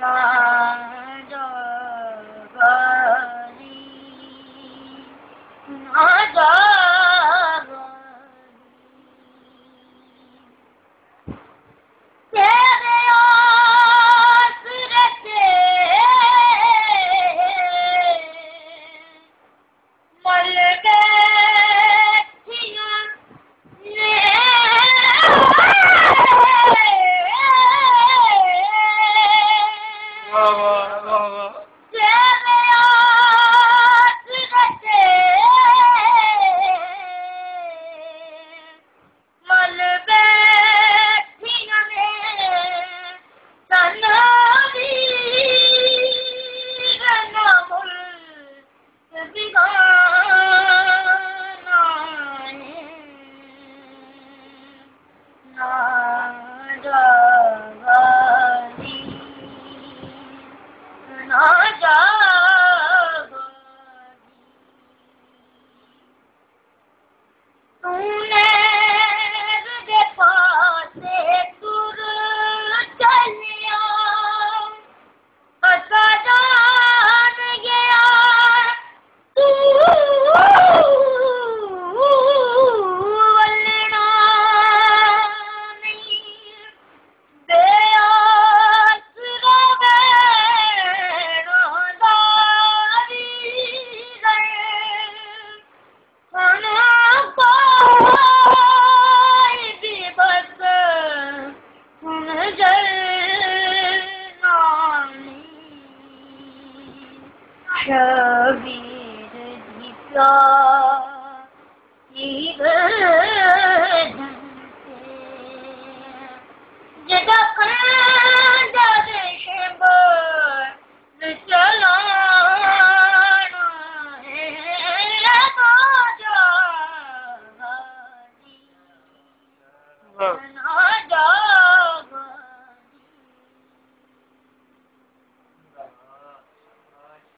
Oh दी प्यार